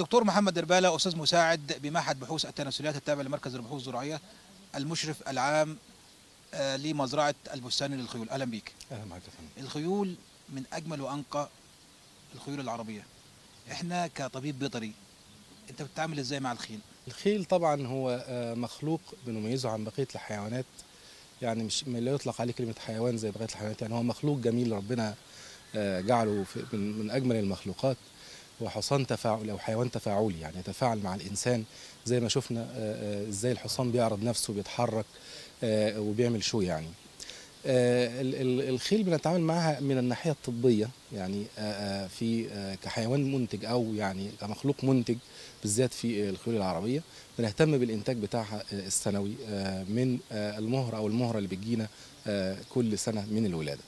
الدكتور محمد دربالة أستاذ مساعد بمعهد بحوث التناسليات التابع لمركز البحوث الزراعية المشرف العام آه، لمزرعة البستان للخيول. أهلا معاك يا فندم. الخيول من أجمل وأنقى الخيول العربية. إحنا كطبيب بيطري أنت بتتعامل إزاي مع الخيل؟ الخيل طبعا هو آه، مخلوق بنميزه عن بقية الحيوانات. يعني مش ما لا يطلق عليه كلمة حيوان زي بقية الحيوانات. يعني هو مخلوق جميل ربنا آه، جعله من من أجمل المخلوقات. هو حصان تفاعل أو حيوان تفاعلي يعني يتفاعل مع الإنسان زي ما شفنا آه، آه، إزاي الحصان بيعرض نفسه بيتحرك آه، وبيعمل شو يعني. ال- ال- الخيل بنتعامل معها من الناحية الطبية يعني في كحيوان منتج أو يعني كمخلوق منتج بالذات في الخيول العربية بنهتم بالإنتاج بتاعها السنوي من المهره أو المهرة اللي بتجينا كل سنة من الولادة.